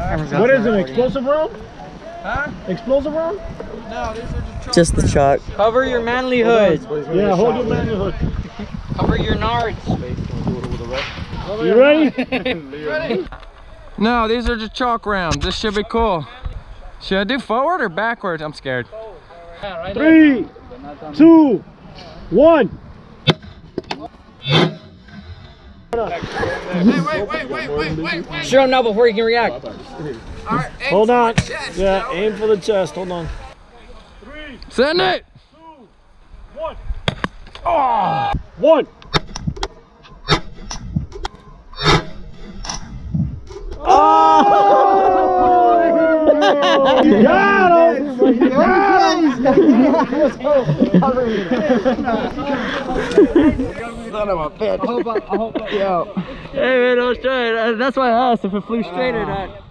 What is an explosive round? Huh? Explosive round? No, these are just Just the chalk. Cover your manlyhood. Yeah, hold your manhood. Cover your nards. You ready? No, these are just chalk rounds. This should be cool. Should I do forward or backward? I'm scared. Three, two, one. Show him now before he can react. Hold on. Yeah, aim for the chest. Hold on. Send it! One. Oh! You got him! You got him! Hey man, I was trying. That's why I asked if it flew straight or not.